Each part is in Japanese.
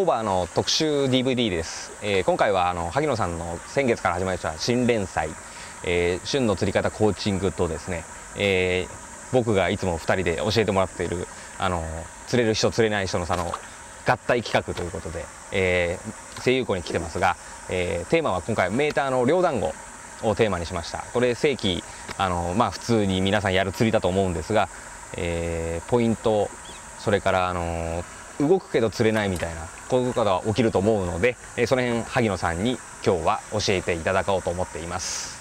ボーバーの特集 DVD です、えー今回はあの萩野さんの先月から始まりました新連載「えー旬の釣り方コーチング」とですね、えー僕がいつも2人で教えてもらっているあの釣れる人釣れない人の差の合体企画ということで、えー、声優湖に来てますが、えーテーマは今回メーターの両団子をテーマにしました。これ正規あの、まあ、普通に皆さんやる釣りだと思うんですが、えーポイントそれからあの動くけど釣れないみたいなこういうことが起きると思うので、えーその辺萩野さんに今日は教えていただこうと思っています。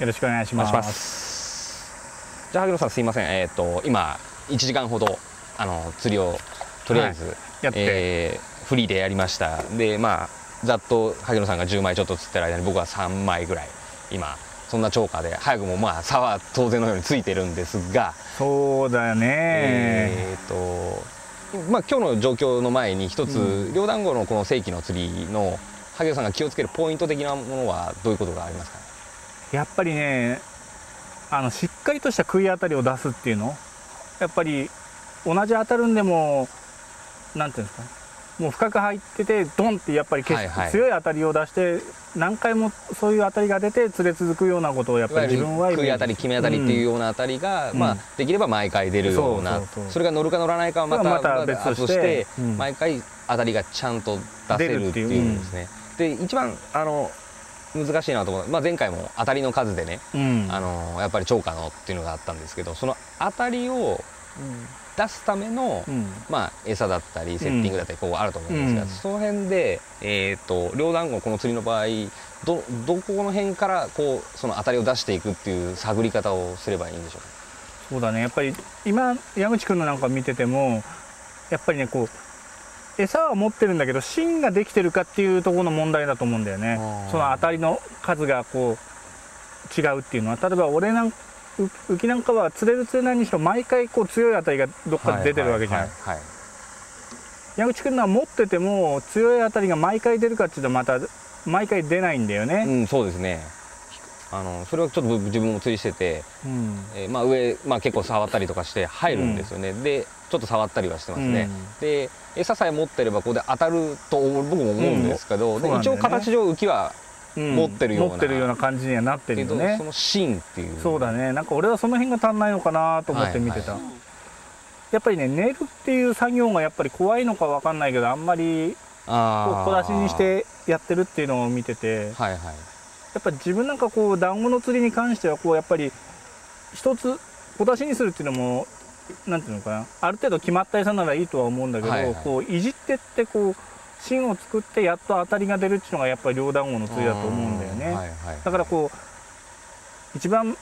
よろしくお願いします。じゃあ萩野さんすいません。えっ、と今1時間ほどあの釣りをとりあえず、やって、えーフリーでやりました。でまあざっと萩野さんが10枚ちょっと釣ってる間に僕は3枚ぐらい今そんな超過で早くもまあ差は当然のようについてるんですが。そうだよね、えーとまあ、今日の状況の前に一つ、う両団子のこの正規の釣りの萩野さんが気をつけるポイント的なものはどういうことがありますか、やっぱりねあのしっかりとした食い当たりを出すっていうの？やっぱり同じ当たるんでもなんていうんですか？もう深く入っててドンってやっぱり強い当たりを出して何回もそういう当たりが出て釣れ続くようなことをやっぱり自分は食い当たり決め当たりっていうような当たりが、まあできれば毎回出るようなそうそうそう。それが乗るか乗らないかはまたまた別として。後して、うん。毎回当たりがちゃんと出せるっていうんですね。で一番あの難しいなと思う、まあ、前回も当たりの数でね、うん。あのやっぱり超過のっていうのがあったんですけどその当たりを出すための、うん。まあ、餌だったりセッティングだったりこうあると思うんですが、うん。その辺で、えー、と両団子この釣りの場合どどこの辺からこうその当たりを出していくっていう探り方をすればいいんでしょうか？そうだね。やっぱり今矢口君のなんか見ててもやっぱりねこう餌は持ってるんだけど芯ができてるかっていうところの問題だと思うんだよね。その当たりの数がこう違うっていうのは。例えば俺なんう浮きなんかは釣れる釣れないにしろ毎回こう強い当たりがどっかで出てるわけじゃん、はい矢口君のは持ってても強い当たりが毎回出るかっていうとまた毎回出ないんだよね、うん、そうですね。あのそれはちょっと僕自分も釣りしてて、うん。えーまあ、上、まあ、結構触ったりとかして入るんですよね、でちょっと触ったりはしてますね、で餌さえ持ってればここで当たると僕も思うんですけど、で一応形上浮きはうん持ってるような。持ってるような感じにはなってるよね。その芯っていう。そうだね。なんか俺はその辺が足んないのかなと思って見てた、はいやっぱりね寝るっていう作業がやっぱり怖いのかわかんないけどあんまり小出しにしてやってるっていうのを見ててはいはい。やっぱり自分なんかこう団子の釣りに関してはこうやっぱり一つ小出しにするっていうのもなんていうのかな。ある程度決まった餌ならいいとは思うんだけど、はいはい。こういじってってこう芯を作ってやっと当たりが出るっていうのがやっぱり両団子の釣りだと思うんだよね。はいはい、だからこう一番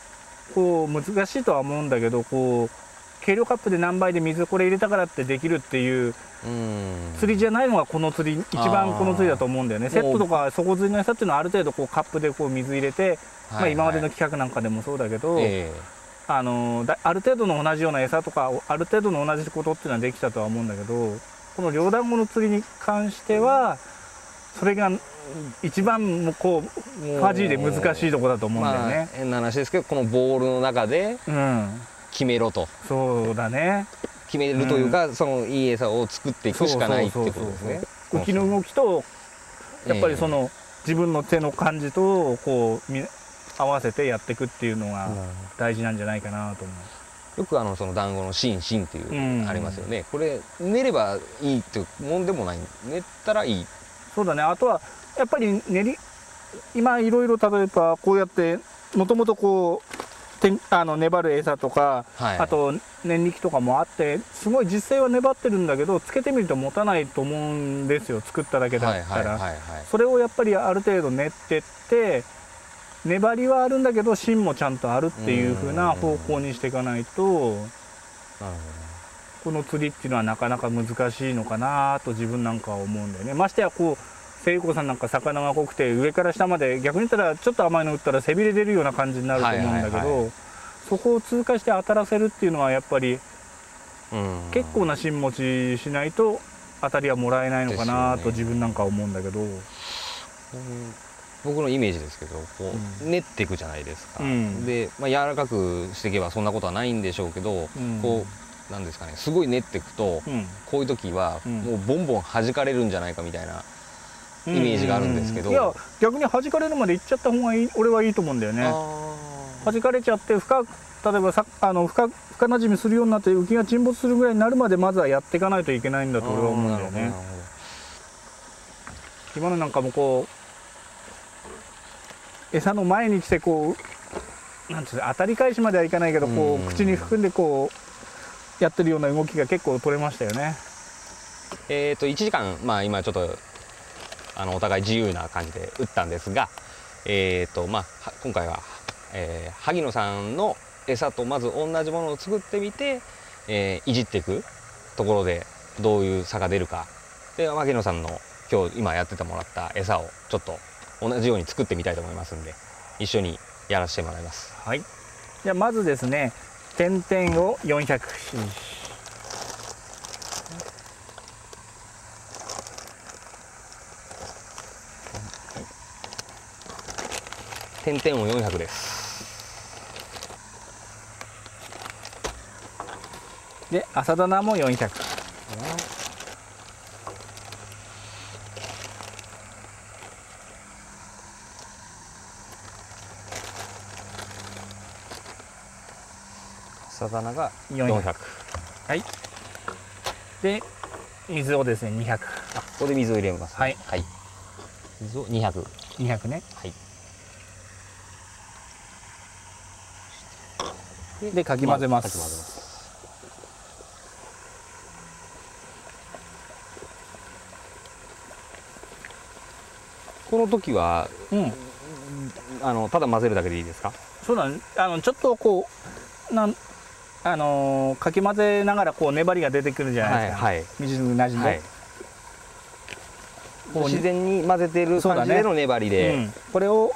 こう難しいとは思うんだけどこう計量カップで何倍で水これ入れたからってできるっていううん。釣りじゃないのがこの釣り一番この釣りだと思うんだよね。ーセットとか底釣りの餌っていうのはある程度こうカップでこう水入れて、まあ、今までの企画なんかでもそうだけど、えあのだある程度の同じような餌とかある程度の同じことっていうのはできたとは思うんだけどこの両団子の釣りに関してはそれが一番こうえファジーで難しいところだと思うんだよまあね。変な話ですけどこのボールの中でうん決めろとそうだね。決めるというか、そのいい餌を作っていくしかないってことですね浮きの動きとやっぱりその、自分の手の感じとこうみ合わせてやっていくっていうのが大事なんじゃないかなと思う。よくあのその団子の芯芯っていううん。ありますよね、これ練ればいいってもんでもない。練ったらいい。そうだね。あとはやっぱり練り今いろいろ例えばこうやってもともとこうてんあの粘る餌とか、はい。あと粘力とかもあってすごい実際は粘ってるんだけどつけてみると持たないと思うんですよ。作っただけだったら。それをやっぱりある程度練ってって粘りはあるんだけど芯もちゃんとあるっていう風な方向にしていかないとこの釣りっていうのはなかなか難しいのかなと自分なんかは思うんだよね。ましてやこう聖子さんなんか魚が濃くて上から下まで逆に言ったらちょっと甘いの打ったら背びれ出るような感じになると思うんだけど、そこを通過して当たらせるっていうのはやっぱり結構な芯持ちしないと当たりはもらえないのかなと自分なんかは思うんだけど、うん僕のイメージですけどこう、うん。練っていくじゃないですか、うん。で、まあ、柔らかくしていけばそんなことはないんでしょうけど、うん。こなんですかねすごい練っていくと、うん。こういう時はうん。もうボンボン弾かれるんじゃないかみたいな、イメージがあるんですけど。いや逆に弾かれるまでいっちゃった方がいい俺はいいと思うんだよね。弾かれちゃって深く例えばさあの深深なじみするようになって浮きが沈没するぐらいになるまでまずはやっていかないといけないんだと俺は思うんだよね。今のなんかもこう餌の前に来てこうなんていうの当たり返しまではいかないけどこう口に含んでこうやってるような動きが結構取れましたよね。えっ、と1時間まあ今ちょっとあのお互い自由な感じで打ったんですがえっ、とまあは今回は、えー萩野さんの餌とまず同じものを作ってみて、えーいじっていくところでどういう差が出るか。で萩野さんの今日今やっててもらった餌をちょっと同じように作ってみたいと思いますんで一緒にやらせてもらいます。はい。じゃあまずですね点々を 400cc 点々を400です。で朝棚も400さざなが400 400はい。で水をですね200あここで水を入れます、はい。はい、水を200 200ね。はい。でかき混ぜます。かき混ぜます。この時はうん。あのただ混ぜるだけでいいですか？そうだねあのちょっとこうなんあのーかき混ぜながらこう粘りが出てくるじゃないですか、はい水になじんで、はい。自然に混ぜてる感じでの粘りで、うん、これを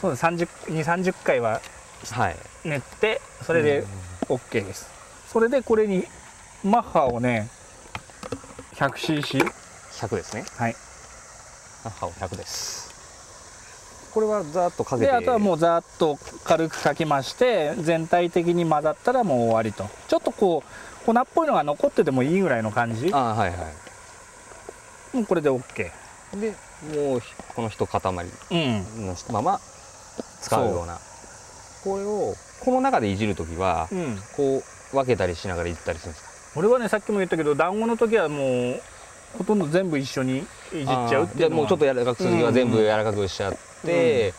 そうだ2 3 0回ははい。練ってそれでうん。OK です、それでこれにマッハをね 100cc 100ですね。はい。マッハを100ですこれはざーっとかけて。であとはもうざーっと軽くかきまして全体的に混ざったらもう終わりと。ちょっとこう粉っぽいのが残っててもいいぐらいの感じ。あーはいはもうこれで OK いでもうひこの一塊うんのまま使うような。これをこの中でいじる時はうん。こう分けたりしながらいったりするんですか？俺はねさっきも言ったけど団子の時はもうほとんど全部一緒にいじっちゃうっていうもうちょっと柔らかくする時は全部柔らかくしちゃって、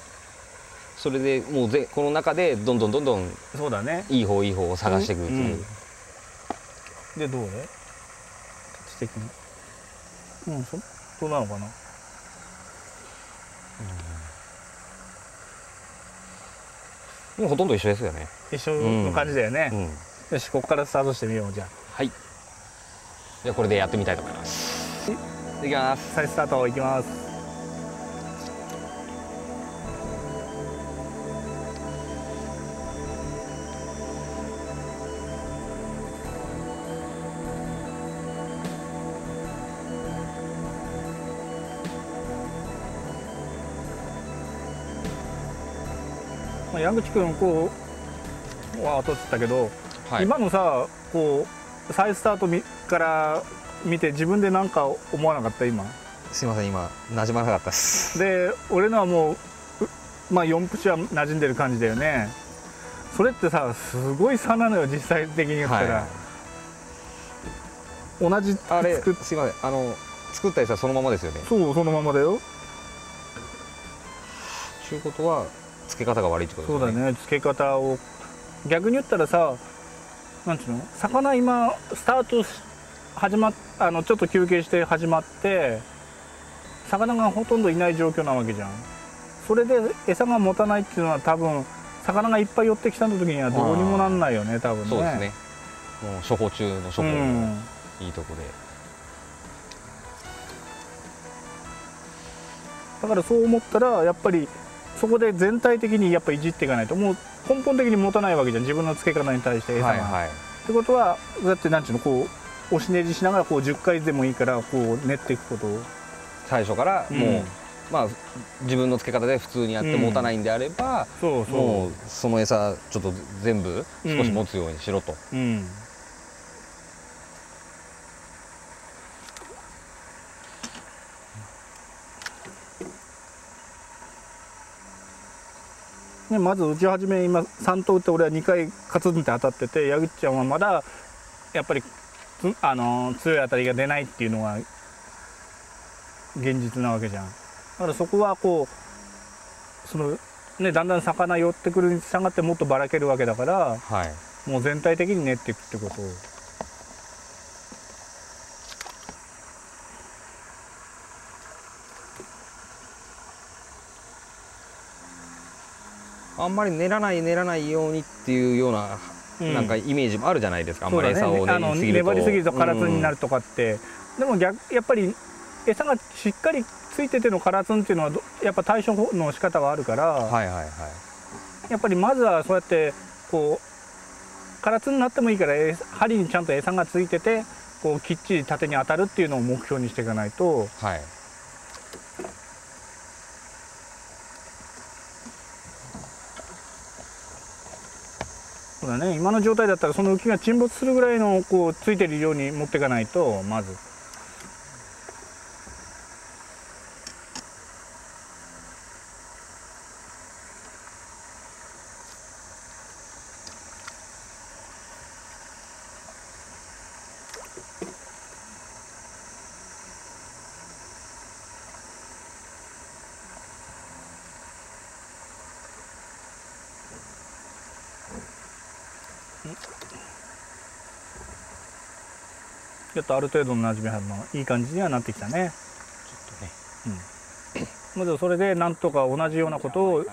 それでもうぜこの中でどんどんどんどんそうだね。いい方いい方を探していくっていう、うん。でどう？ね知的に？うんそそうなのかな？もうほとんど一緒ですよね、一緒の感じだよね。う、ん、よしここからスタートしてみようじゃあ。はい。じゃあこれでやってみたいと思いますいきます。再スタートいきます。まあ矢口君こうわーっとつったけど、はい。今のさこう再スタートみから見て自分で何か思わなかった？今。すいません今馴染まなかったです。で俺のはもううまあ4プチは馴染んでる感じだよね。それってさすごい差なのよ実際的に言ったら、はい同じあれすいませんあの作ったやつはそのままですよね。そうそのままだよ。ということは付け方が悪いってことそうですね。だね付け方を。逆に言ったらさなんていうの？魚今スタートし始まっあのちょっと休憩して始まって魚がほとんどいない状況なわけじゃん。それで餌が持たないっていうのは多分魚がいっぱい寄ってきた時にはどうにもなんないよね多分ね。そうですね。もう処方中の処方うのん。いいとこで、だからそう思ったらやっぱりそこで全体的にやっぱいじっていかないと。もう根本的に持たないわけじゃん。自分の付け方に対して餌が、はいはい。ってことはだってなんていうのこう押しねじしながらこう10回でもいいからこう練っていくこと。を最初からもう、うん、まあ、自分のつけ方で普通にやって持たないんであれば、うん、もうその餌ちょっと全部少し持つようにしろと。うん、ね、まず打ち始め今3頭って俺は2回カツンって当たってて矢口ちゃんはまだやっぱりあの強い当たりが出ないっていうのが現実なわけじゃん。だからそこはこうそのねだんだん魚寄ってくるに従ってもっとばらけるわけだからはい。もう全体的に練っていくってこと。あんまり練らない練らないようにっていうような、うんなんかイメージもあるじゃないですか、あんまり餌をあの練りすぎると。粘りすぎると空ツンになる、るとかって、でも逆やっぱり餌がしっかりついてての空ツンっていうのはどやっぱ対処の仕方はあるから、うんはいはいはい。やっぱりまずはそうやってこう空ツンになってもいいからえ針にちゃんと餌がついててこうきっちり縦に当たるっていうのを目標にしていかないと。はいそうだね今の状態だったらその浮きが沈没するぐらいのこうついてるように持っていかないとまず。ちょっとある程度の馴染みはまあいい感じにはなってきたね。ちょっとね。まずそれでなんとか同じようなことを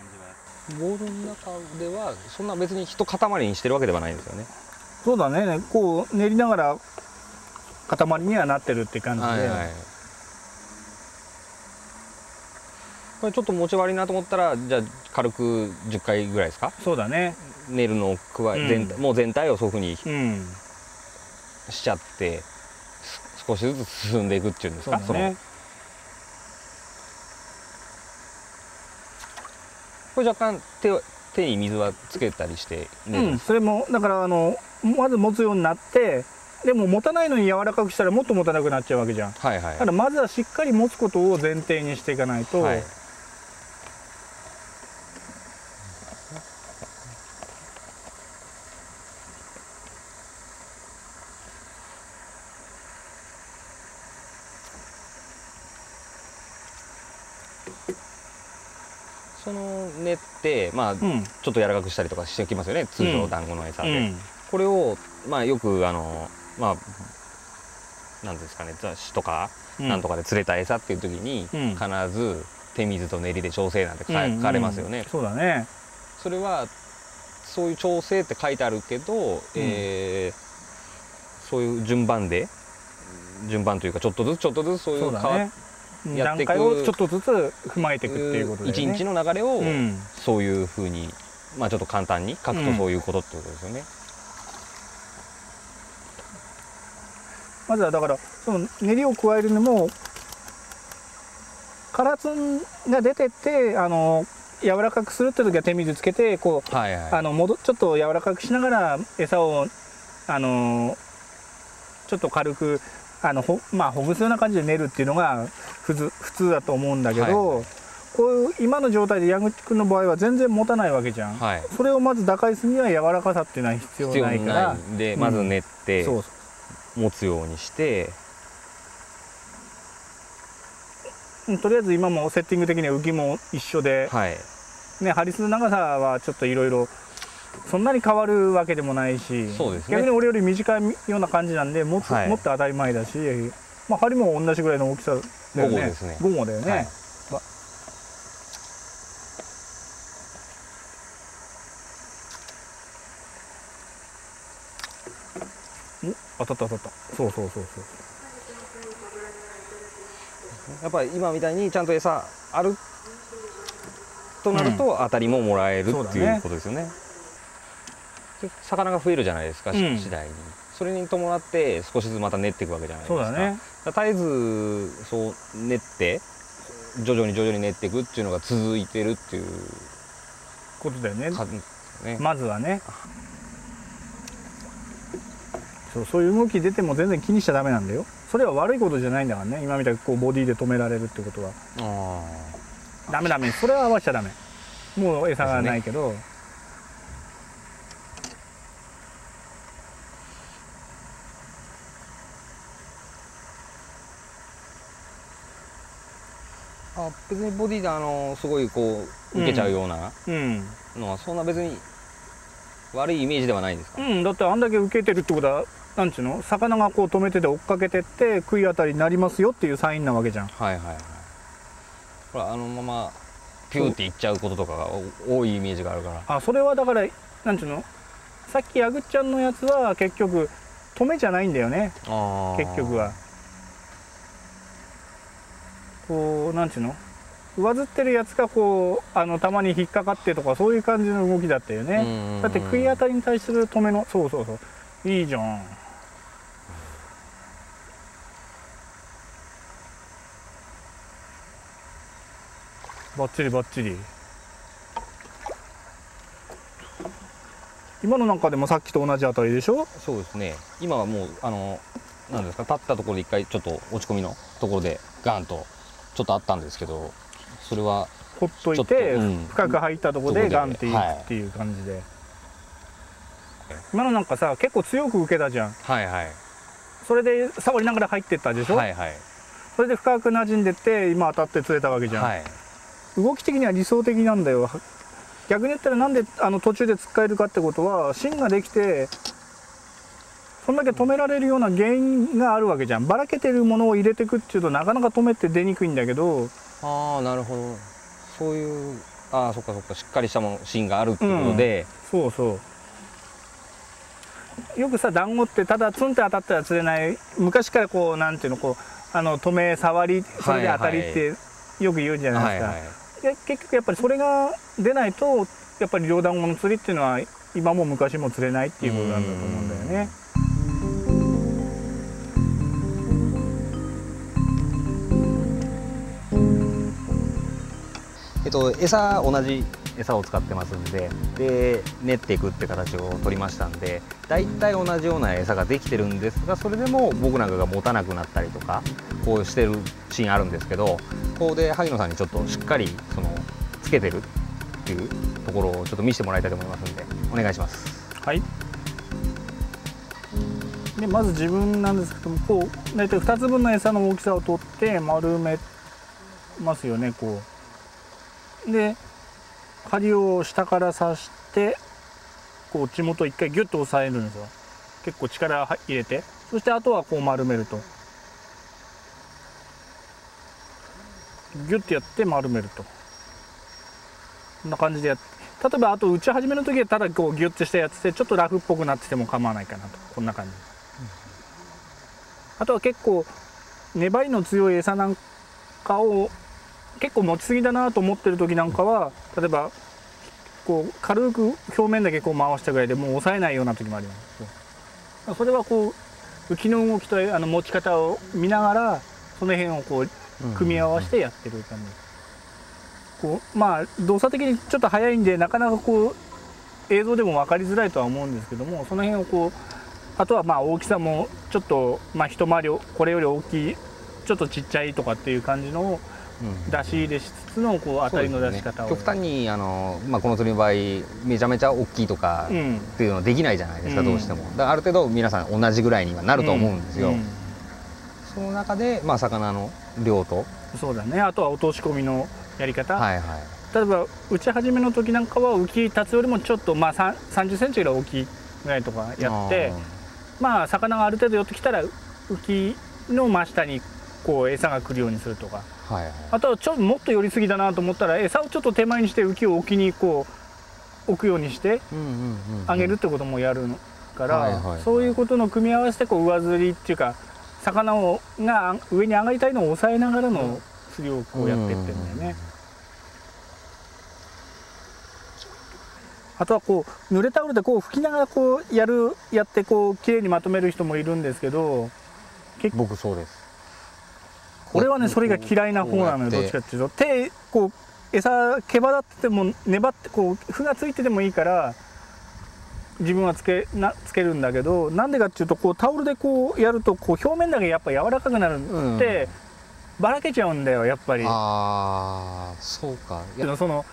ボールの中ではそんな別に一塊にしてるわけではないんですよね。そうだね。こう練りながら塊にはなってるって感じで、はいはい。これちょっと持ち悪いなと思ったらじゃあ軽く10回ぐらいですか？そうだね。練るのを加え、うん。全体もう全体をそういうふうにうん。しちゃって。す少しずつ進んでいくっていうんですか？だね。これ若干手を手に水はつけたりして練る？んうん、それもだからあのまず持つようになってでも持たないのに柔らかくしたらもっと持たなくなっちゃうわけじゃん。はいはい。だからまずはしっかり持つことを前提にしていかないと、はいその練ってまあちょうんっと柔らかくしたりとかしておきますよね。通常団子の餌で、うん。これをまあよくあのまあなんですかね。雑誌とかうん。なんとかで釣れた餌っていう時に、うん。必ず手水と練りで調整なんて書書かれますよね、うんそうだね。それはそういう調整って書いてあるけど、えーそういう順番で順番というかちょっとずつちょっとずつそういう変わっやっていく段階をちょっとずつ踏まえていくっていうことで、ね、一日の流れをうんそういうふうに、まあちょっと簡単に書くとうんそういうことってことですよね。まずはだからその練りを加えるのも唐津が出てってあの柔らかくするって時は手水つけてこうはいはい。あの戻ちょっと柔らかくしながら餌をあのちょっと軽くあのほまあほぐすような感じで練るっていうのが普通普通だと思うんだけど、はい。こういう今の状態で矢口君の場合は全然持たないわけじゃん、はい。それをまず打開するには柔らかさっていうのは必要ないから。で、うん。まず練ってそう持つようにして、うんとりあえず今もセッティング的には浮きも一緒で、はい。ね、ハリスの長さはちょっといろいろそんなに変わるわけでもないしね。逆に俺より短いような感じなんで持つ、はい。持って当たり前だし、まあ、針も同じぐらいの大きさだよね。ですね。だよね、はい。お当たった当たった。そうそうそうそう。やっぱり今みたいにちゃんと餌あるとなると当たりももらえるっていうことですよね。で魚が増えるじゃないですか、しうん。次第に。それに伴って少しずつまた練っていくわけじゃないですか。そうだね。絶えずそう練って徐々に徐々に練っていくっていうのが続いてるっていうことだよね。ね。まずはね。そうそういう動き出ても全然気にしちゃダメなんだよ。それは悪いことじゃないんだからね。今みたいにこうボディで止められるってことは。あダメダメ。それは合わしちゃダメ。ーもう餌がないけど、あ別にボディであのすごいこう受けちゃうようなうん、のはそんな別に悪いイメージではないんですか、うん、だってあんだけ受けてるってことはなんちゅうの？魚がこう止めてて追っかけてって食い当たりになりますよっていうサインなわけじゃん。はいはいはい。ほらあのままピューっていっちゃうこととかがお多いイメージがあるから。あそれはだからなんちゅうの？さっきヤグちゃんのやつは結局止めじゃないんだよね。結局はこうなんちゅうの？上ずってるやつがこうあのたまに引っかかってとかそういう感じの動きだったよね、だって食い当たりに対する止めのそうそうそう。いいじゃん。バッチリバッチリ。今のなんかでもさっきと同じあたりでしょ？そうですね。今はもうあのなんですか？立ったところで一回ちょっと落ち込みのところでガンとちょっとあったんですけどそれはほっといて、うん。深く入ったところでガンっていくはい。っていう感じで、今のなんかさ結構強く受けたじゃん。はいはい。それで触りながら入ってったでしょ、はいはい。それで深く馴染んでって今当たって釣れたわけじゃん、はい。動き的には理想的なんだよ。は逆に言ったらなんであの途中で突っかえるかってことは芯ができてそんだけ止められるような原因があるわけじゃん。ばらけてるものを入れてくっていうとなかなか止めって出にくいんだけど。ああなるほど。そういうああそっかそっかしっかりしたものシーンがあるってことで、そうそう。よくさ団子ってただツンって当たったら釣れない。昔からこうなんていうのこうあの止め触りそれで当たりってよく言うじゃないですか、はいはいで結局やっぱりそれが出ないとやっぱり両団子の釣りっていうのは今も昔も釣れないっていうことなんだと思うんだよね。えっと餌同じ餌を使ってますんでで練っていくって形を取りましたんで大体同じような餌ができてるんですがそれでも僕なんかが持たなくなったりとかこうしてるシーンあるんですけどここで萩野さんにちょっとしっかりそのつけてるっていうところをちょっと見せてもらいたいと思いますんでお願いします。はい。でまず自分なんですけどもこう大体2つ分の餌の大きさを取って丸めますよねこう。で針を下から刺してこう血元を一回ギュッと押さえるんですよ。結構力入れて。そしてあとはこう丸めると。ギュッてやって丸めると。こんな感じでやって。例えばあと打ち始めの時はただこうギュッてしたやつでちょっとラフっぽくなってても構わないかなと。こんな感じ、あとは結構粘りの強い餌なんかを結構持ちすぎだなと思ってる時なんかは例えばこう軽く表面だけこう回したぐらいでもう抑えないような時もありますそれはこう浮きの動きとあの持ち方を見ながらその辺をこう組み合わせてやってる感じ。こうまあ動作的にちょっと速いんでなかなかこう映像でも分かりづらいとは思うんですけどもその辺をこうあとはまあ大きさもちょっとまあ一回りこれより大きいちょっとちっちゃいとかっていう感じのをうん出し入れしつつのこう当たりの出し方を、ね極端にあの、まあ、この釣りの場合めちゃめちゃ大きいとかっうんていうのできないじゃないですか、うん。どうしても。だからある程度皆さん同じぐらいにはなると思うんですよ、うん。その中で、まあ、魚の量と。そうだね。あとは落とし込みのやり方、はいはい。例えば打ち始めの時なんかは浮き立つよりもちょっとまあ3 0センチぐらい大きいぐらいとかやってまあ魚がある程度寄ってきたら浮きの真下にこう餌が来るようにするとかはいはい。あとはちょっともっと寄りすぎだなと思ったら餌をちょっと手前にして浮きを置きにこう置くようにしてあげるってこともやるから、そういうことの組み合わせてこう上釣りっていうか魚をが上に上がりたいのを抑えながらの釣りをこうやってってんだよね。あとはこう濡れタオルでこう拭きながらこうやるやってこう綺麗にまとめる人もいるんですけど僕そうです俺はねそれが嫌いな方なのよどっちかっていうと。手こう餌毛羽立ってても粘ってこう負がついててもいいから自分はつけなつけるんだけどなんでかっていうとこうタオルでこうやるとこう表面だけやっぱ柔らかくなるうん。って、ばらけちゃうんだよやっぱり。ああそうか。いや。その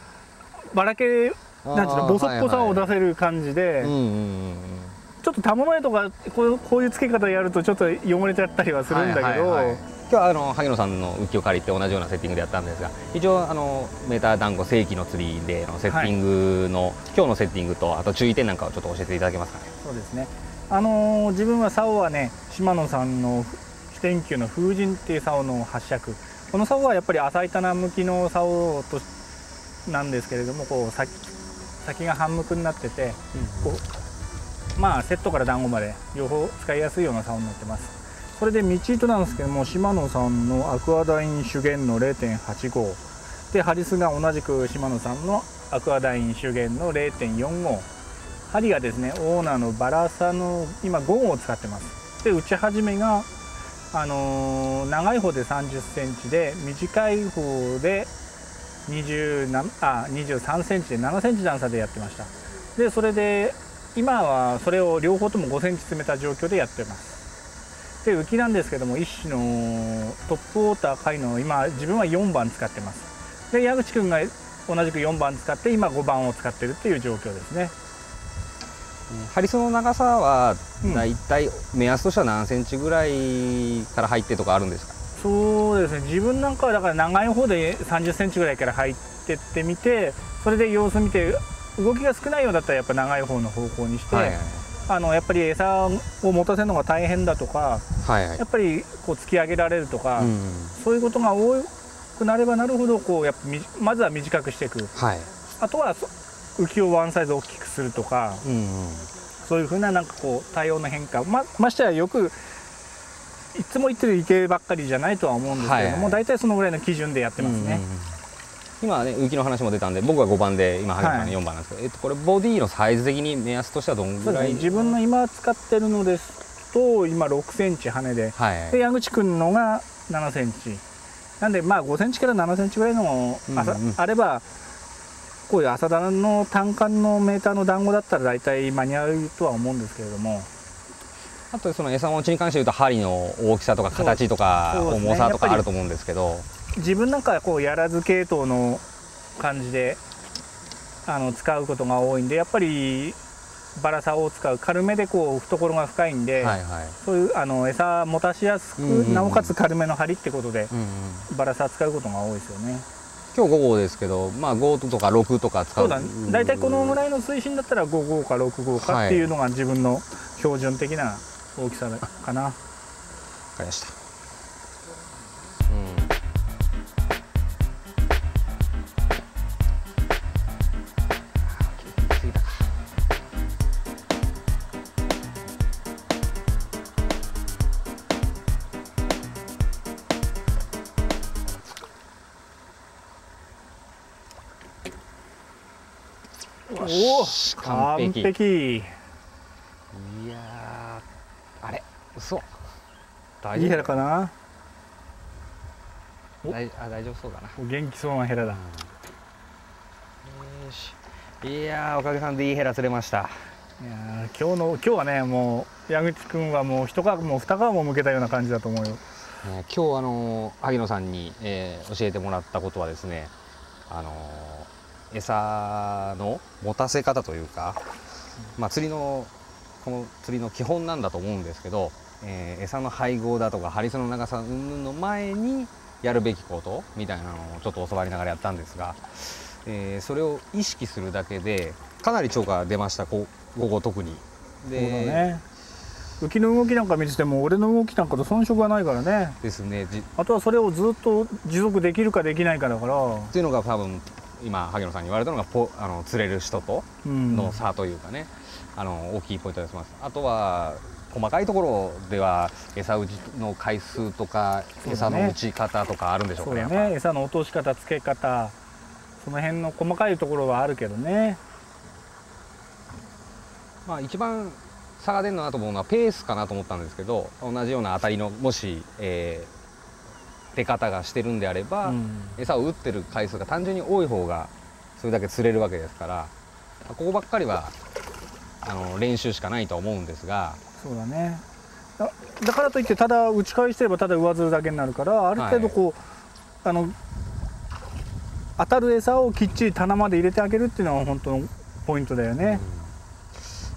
ばらけなんていうのボソっぽさを出せる感じで、うんうんうんちょっと玉の絵とかこうこういう付け方やるとちょっと汚れちゃったりはするんだけど、はいはいはい今日はあの萩野さんの浮きを借りて同じようなセッティングでやったんですが一応あのメーター団子正規の釣りでのセッティングの、今日のセッティングとあと注意点なんかをちょっと教えていただけますかね。そうですね。あのー自分は竿はね島野さんの飛天球の風神っていう竿の発尺。この竿はやっぱり浅い棚向きの竿となんですけれどもこう先先が半向くになっててこうまあセットから団子まで両方使いやすいような竿になってますそれで道糸なんですけども島野さんのアクアダイン主元の0.85でハリスが同じく島野さんのアクアダイン主元の0.45針がですねオーナーのバラサの今5号を使ってます。で打ち始めがあのー長い方で3 0センチで短い方で20なあ23センチで7センチ段差でやってました。でそれで今はそれを両方とも5センチ詰めた状況でやってます。で浮きなんですけども一種のトップウォーター貝の今自分は4番使ってます。で矢口くんが同じく4番使って今5番を使ってるっていう状況ですね。ハリスの長さはうんだいたい目安としては何センチぐらいから入ってとかあるんですか？そうですね。自分なんかはだから長い方で3 0センチぐらいから入ってってみてそれで様子見て動きが少ないようだったらやっぱ長い方の方向にして、はいあのやっぱり餌を持たせるのが大変だとかはいはい。やっぱりこう突き上げられるとか、うんそういうことが多くなればなるほどこうやっぱみまずは短くしていく。はい。あとはそ浮きをワンサイズ大きくするとか。うんうん。そういうふうななんかこう対応の変化。まましてやよくいつも言ってる池ばっかりじゃないとは思うんですけれども、はいはい。大体そのぐらいの基準でやってますね。うんうんうん今ね浮きの話も出たんで僕は5番で今萩野さんはい4番なんですけど、えっと、これボディのサイズ的に目安としてはどんぐらい？自分の今使ってるのですと今6センチ羽で。はい。で矢口くんのが7センチ。なんでまあ5センチから7センチぐらいの朝、うんうん。あればこういう朝棚の単管のメーターの団子だったら大体間に合うとは思うんですけれども。あとその餌持ちに関して言うと針の大きさとか形とか重さとかあると思うんですけど自分なんかはこうやらず系統の感じであの使うことが多いんでやっぱりバラサを使う軽めでこう懐が深いんで、はいはい、そういうあの餌持たしやすく、うんうんうんなおかつ軽めの針ってことでうんうん、バラサ使うことが多いですよね。今日5号ですけどまあ5とか6とか使そううだ、大体このぐらいの水深だったら5号か6号かっていうのが自分の標準的な大きさかな。わかりました。完完璧。璧いやーあれ嘘。大いいヘ丈夫ラかな？お。大あ大丈夫そうだな。お元気そうなヘラだ。よし。いやーおかげさんでいいヘラ釣れました。いやー今日の今日はねもう矢口くんはもう一皮も二皮も向けたような感じだと思うよ。えー今日あのー萩野さんに、えー教えてもらったことはですねあのー餌の持たせ方というか、まあ、釣りのこの釣りの基本なんだと思うんですけど、えー餌の配合だとかハリスの長さ云々の前にやるべきことみたいなのをちょっと教わりながらやったんですが、えーそれを意識するだけでかなり超過出ました。こう午後特に。そうだね。浮きの動きなんか見てても俺の動きなんかと遜色がないからね。ですね。じあとはそれをずっと持続できるかできないかだから、っていうのが多分今萩野さんに言われたのがポあの釣れる人とうん、の差というかね、あの大きいポイントだと思います。あとは細かいところでは餌打ちの回数とか、餌の打ち方とかあるんでしょうかねやっね餌の落とし方付け方その辺の細かいところはあるけどね。ぱまあ一番差が出るなと思うのはペースかなと思ったんですけど同じような当たりのもし、えー出方がしてるんであれば、うん。餌を打ってる回数が単純に多い方がそれだけ釣れるわけですからここばっかりはあの練習しかないとは思うんですがそうだね。だだからといってただ打ち返してればただ上ずるだけになるからある程度こう、あの当たる餌をきっちり棚まで入れてあげるっていうのが本当のポイントだよね。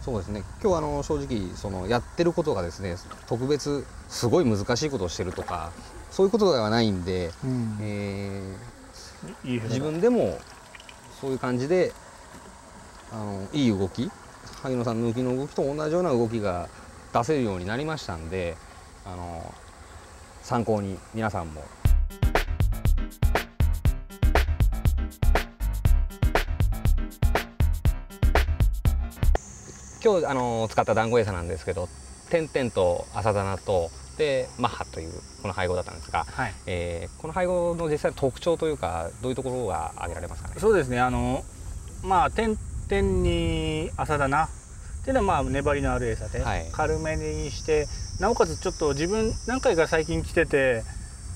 そうですね。今日はあの正直そのやってることがですね特別すごい難しいことをしてるとかそういうことではないんで、うん。えー自分でもそういう感じであのいい動き萩野さんの抜きの動きと同じような動きが出せるようになりましたんであの参考に皆さんも。今日あの使った団子餌なんですけど点々と朝棚とでマッハというこの配合だったんですが、はい、えーこの配合の実際の特徴というかどういうところが挙げられますかね？そうですね。あのまあ点々に朝だな。っていうのはまあ粘りのある餌で、はい。軽めにしてなおかつちょっと自分何回か最近来てて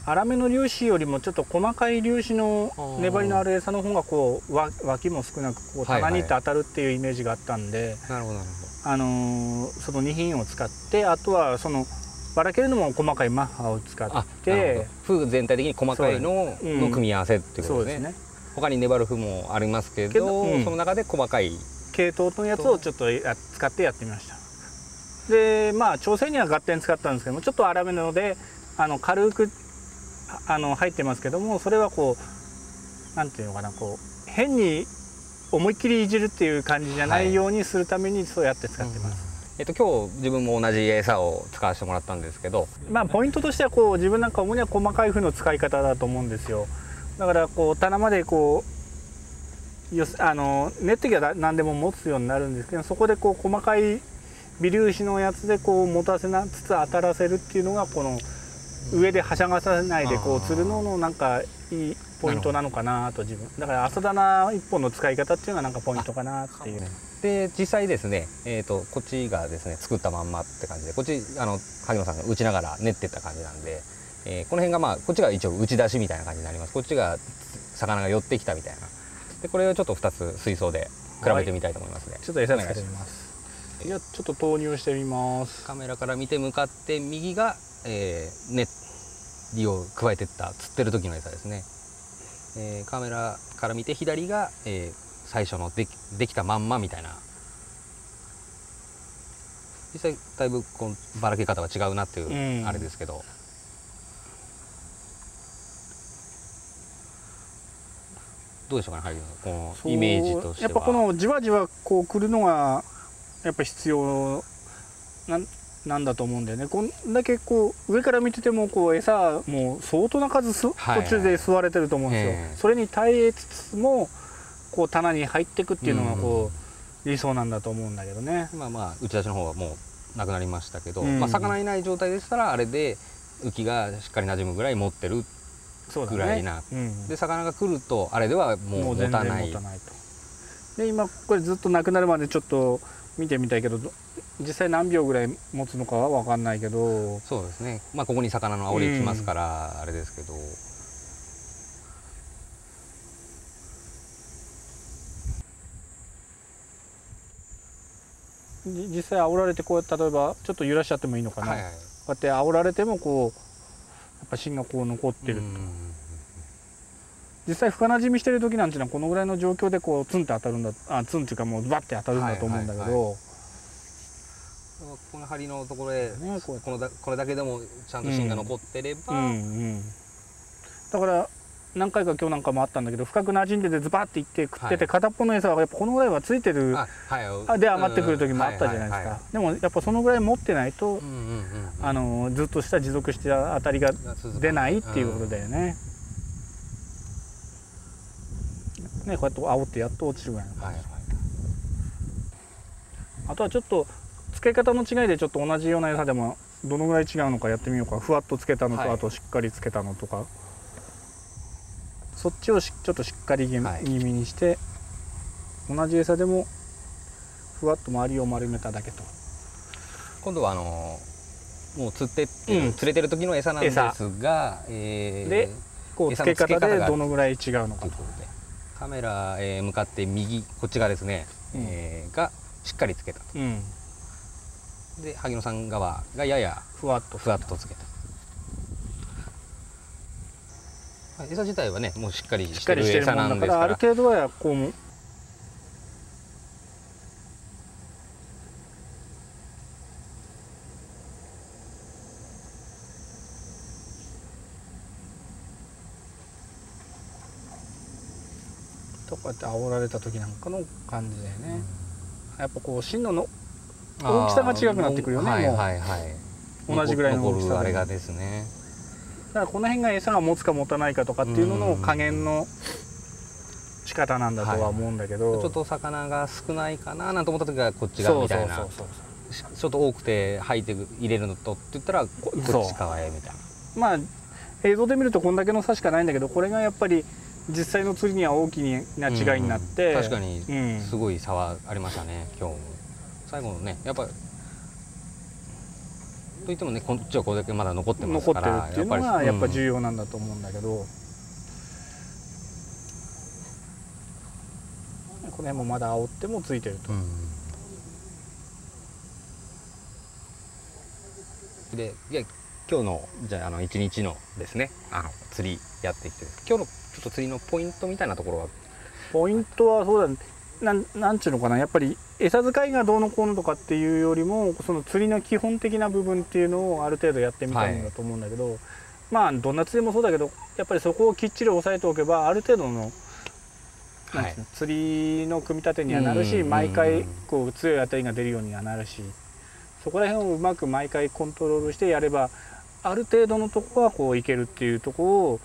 粗めの粒子よりもちょっと細かい粒子の粘りのある餌の方がこうわ脇も少なくこうはいはい。棚に行って当たるっていうイメージがあったんで、なるほどなるあのーその2品を使ってあとはそのばらけるのも細かいマッハを使って。風全体的に細かいのの組み合わせっていうことでね,、そうですね。他に粘る風もありますけどうん。その中で細かい。系統のやつをちょっとや使ってやってみました。でまあ調整には合点使ったんですけどもちょっと粗めなのであの軽くああの入ってますけどもそれはこうなんていうのかなこう変に思いっきりいじるっていう感じじゃないようにするためにそうやって使ってます、えっと今日自分も同じ餌を使わせてもらったんですけどまあポイントとしてはこう自分なんか主には細かい風の使い方だと思うんですよ。だからこう棚までこうよあの練ってきゃ何でも持つようになるんですけどそこでこう細かい微粒子のやつでこう持たせなつつ当たらせるっていうのがこの上ではしゃがさないでこう釣るののなんかいいポイントなのかなと自分。だから朝棚一本の使い方っていうのがなんかポイントかなっていう。で実際ですね、えー、とこっちがですね作ったまんまって感じでこっちあの萩野さんが打ちながら練ってった感じなんで、えーこの辺がまあこっちが一応打ち出しみたいな感じになります。こっちが魚が寄ってきたみたいな。でこれをちょっと2つ水槽で比べてみたいと思いますね、ちょっと餌つけてみます。いやちょっと投入してみます。カメラから見て向かって右が、えー、ネリを加えてった釣ってる時の餌ですね、えーカメラから見て左が、えー最初のできできたまんまみたいな。実際だいぶこうばらけ方は違うなっていう、うん。あれですけど。どうでしょうかねハリーさんこのイメージとしては。やっぱこのじわじわこう来るのがやっぱ必要なんなんだと思うんだよね。こんだけこう上から見ててもこう餌もう相当な数す、はいはい。途中で吸われてると思うんですよ、ええ。それに耐えつつもこう棚に入っていくっていうのがこう、理想なんだと思うんだけどね。まあまあ打ち出しの方はもうなくなりましたけど、うんまあ、魚いない状態でしたらあれで浮きがしっかり馴染むぐらい持ってるぐらいな。うん、で魚が来るとあれではもう持たない。と。で今これずっとなくなるまでちょっと見てみたいけどど実際何秒ぐらい持つのかは分かんないけど。そうですね。まあここに魚の煽り来ますから、あれですけど。じ実際煽られてこうやって例えばちょっと揺らしちゃってもいいのかな、はいはい。こうやって煽られてもこうやっぱ芯がこう残ってる、うん実際深なじみしてる時なんていうのはこのぐらいの状況でこうツンって当たるんだあツンっていうかもうバッて当たるんだと思うんだけど、はいはいこの針のところで、ねここのだこれだけでもちゃんと芯が残ってれば、うんうん。だから何回か今日なんかもあったんだけど深く馴染んでてズバッていって食ってて、はい。片っぽの餌はやっぱこのぐらいはついてるで上がってくる時もあったじゃないですか、でもやっぱそのぐらい持ってないと、あのずっとした持続した当たりが出ないっていうことだよね。ねこうやって煽ってやっと落ちるぐらいのうんはいはい。あとはちょっと付け方の違いでちょっと同じような餌でもどのぐらい違うのかやってみようか。ふわっとつけたのと、はい。あとしっかりつけたのとかそっちをしちょっとしっかり気味,、にして同じ餌でもふわっと周りを丸めただけと。今度はあのもう釣ってううん。釣れてる時の餌なんですが、えーでこう餌付け方でどのぐらい違うのかと。ということでカメラ、えー向かって右こっち側ですね、うん。えーがしっかりつけたうん。で萩野さん側がややふわっと。ふわっとつけた餌自体はねもうしっかりしてる餌なもんだかんですかららある程度はこうとこうやって煽られた時なんかの感じだよね、やっぱこう芯のの大きさが違くなってくるよねはいはいはい。同じぐらいの大きさあれがですね。だからこの辺が餌が持つか持たないかとかっていうのの加減の仕方なんだとは思うんだけど、ちょっと魚が少ないかななんて思った時はこっちそうそう側みたいな。そうそうしちょっと多くて吐いて入れるのとって言ったらこっち側へみたいな。まあ映像で見るとこんだけの差しかないんだけどこれがやっぱり実際の釣りには大きな違いになって、うん。確かに。うん。すごい差はありましたね今日も。最後のねやっぱといってもねこっちはこれだけまだ残ってます残ってるからっていうのがやっぱ重要要なんだと思うんだけど、この辺もまだ煽ってもついてると、でいや今日のじゃああの一日のですねあの釣りやってきて今日のちょっと釣りのポイントみたいなところは？ポイントはそうだねなんなんちゅうのかな。やっぱり餌使いがどうのこうのとかっていうよりもその釣りの基本的な部分っていうのをある程度やってみたいんだと思うんだけど、まあどんな釣りもそうだけどやっぱりそこをきっちり押さえておけばある程度のなんてい釣りの組み立てにはなるし、毎回こう強い当たりが出るようにはなるしそこら辺をうまく毎回コントロールしてやればある程度のとこはこういけるっていうとこを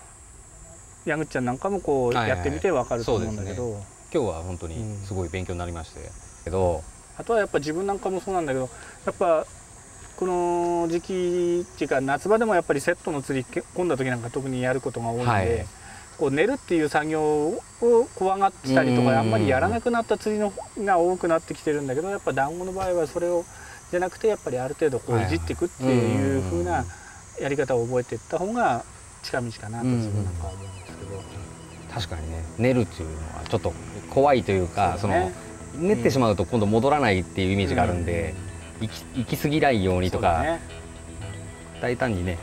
矢口ちゃんなんかもこうはいはいやってみてわかると思うんだけど、今日は本当にすごい勉強になりまして。けど、あとはやっぱ自分なんかもそうなんだけどやっぱこの時期っていうか夏場でもやっぱりセットの釣りけ込んだ時なんか特にやることが多いんで、はい。こう寝るっていう作業を怖がってたりとうん。かあんまりやらなくなった釣りのが多くなってきてるんだけどやっぱ団子の場合はそれをじゃなくてやっぱりある程度こういじっていくっていう風なやり方を覚えていった方が近道かなと自分なんかは思うんですけど。確かにね。寝るっていうのはちょっと怖いというかそそうだね。の寝てしまうと今度戻らないっていうイメージがあるんで、行き行き過ぎないようにとか、ね。大胆にね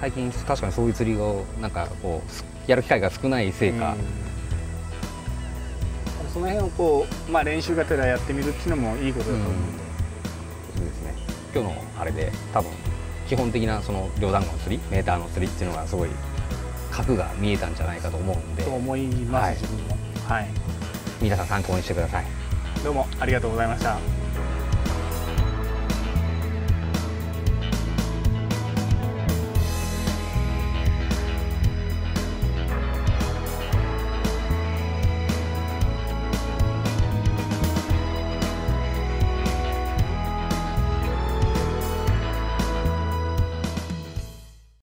最近確かにそういう釣りをなんかこうすやる機会が少ないせいか、うん。その辺をこう、まあ、練習がてらやってみるっていうのもいいことだと思うんで、そうですね。今日のあれで多分基本的なその両団子の釣りメーターの釣りっていうのがすごい角が見えたんじゃないかと思うんでと思います、はい自分も。はい。皆さん参考にしてください。どうもありがとうございました